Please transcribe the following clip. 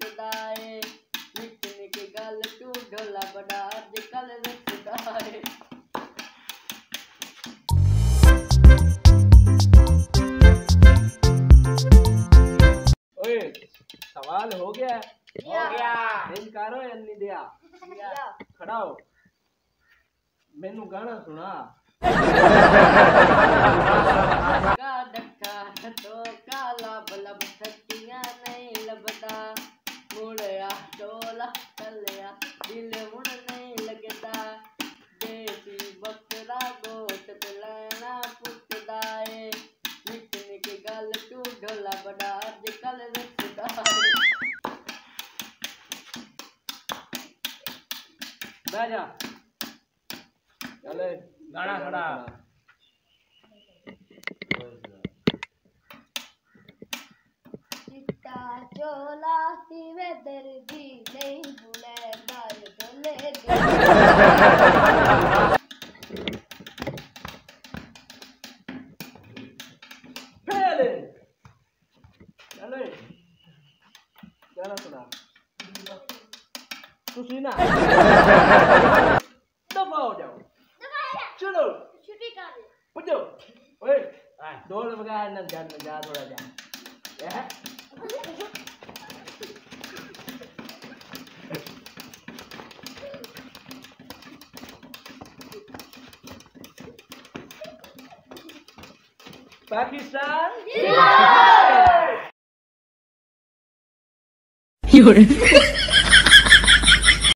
खुदाए निक निक गल तू ढोला बड़ा अज कल खुदाए ओए सवाल हो गया। हो गया। इनकारो अन्नी दिया। खड़ा हो। मेनू गाना सुना। का धक्का तो काला बलब। colors of the बैजा चले। गाना खड़ा चिट्टा चोला तिवे दर्दी नहीं भूले बाल डोले Helen! Sana sana. Susina. Dabao jau. Chalo. Chuti kare. Pujo. Oi. Dua lembaga enam jam enam jam dua jam. Ya. Pakistan. Yeah. 有人